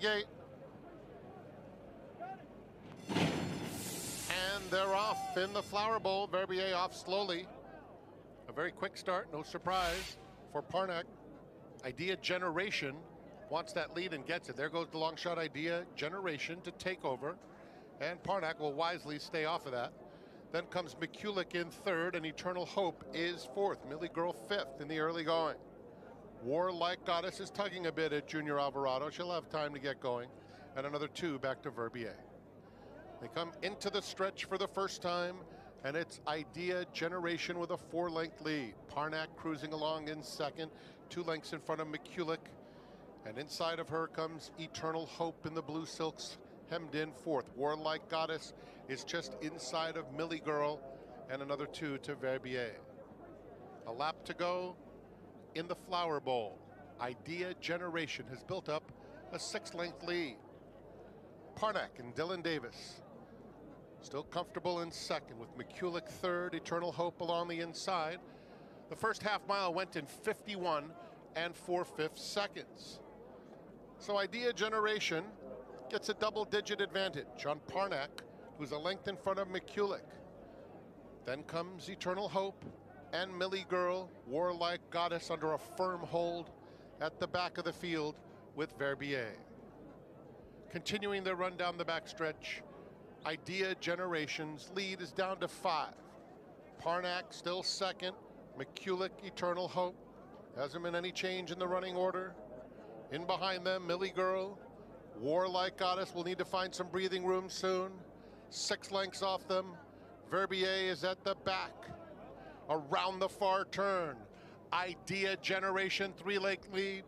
gate. And they're off in the flower bowl. Verbier off slowly. A very quick start, no surprise for Parnac. Idea Generation wants that lead and gets it. There goes the long shot Idea Generation to take over. And Parnac will wisely stay off of that. Then comes McCulloch in third, and Eternal Hope is fourth. Millie Girl fifth in the early going. Warlike Goddess is tugging a bit at Junior Alvarado. She'll have time to get going. And another two back to Verbier. They come into the stretch for the first time, and it's Idea Generation with a four-length lead. Parnac cruising along in second, two lengths in front of McCulloch. And inside of her comes Eternal Hope in the blue silks, hemmed in fourth. Warlike Goddess is just inside of Millie Girl, and another two to Verbier. A lap to go in the Flower Bowl. Idea Generation has built up a six-length lead. Parnac and Dylan Davis still comfortable in second with McCulloch third, Eternal Hope along the inside. The first half mile went in 51 and 4 fifths seconds. So Idea Generation gets a double digit advantage on Parnac, who's a length in front of McCulloch. Then comes Eternal Hope and Millie Girl, Warlike Goddess under a firm hold at the back of the field with Verbier. Continuing their run down the backstretch, Idea Generations lead is down to five. Parnac still second, McCulloch Eternal Hope. Hasn't been any change in the running order. In behind them, Millie Girl, Warlike Goddess will need to find some breathing room soon. Six lengths off them. Verbier is at the back. Around the far turn. Idea Generation, three-length lead.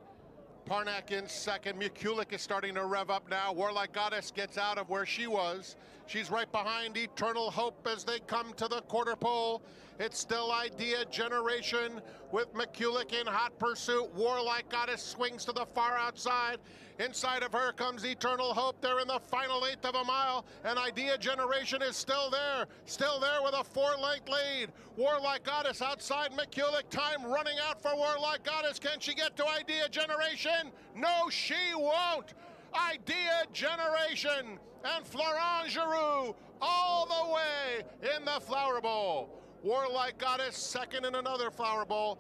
Parnac in second. McCulloch is starting to rev up now. Warlike Goddess gets out of where she was. She's right behind Eternal Hope as they come to the quarter pole. It's still Idea Generation with McCulloch in hot pursuit. Warlike Goddess swings to the far outside. Inside of her comes Eternal Hope. They're in the final eighth of a mile, and Idea Generation is still there. Still there with a four-length lead. Warlike Goddess outside McCulloch. Time running out for Warlike Goddess. Can she get to Idea Generation? No, she won't. Idea Generation and Florent Geroux all the way in the Flower Bowl. Warlike Goddess second in another Flower Bowl.